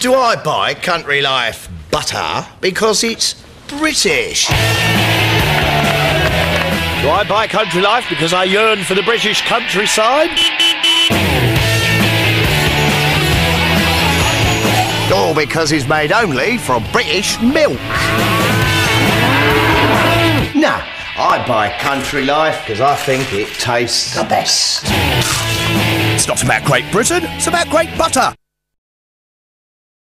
Do I buy Country Life butter because it's British? Do I buy Country Life because I yearn for the British countryside? Or because it's made only from British milk? Nah, I buy Country Life because I think it tastes the best. It's not about Great Britain, it's about Great Butter.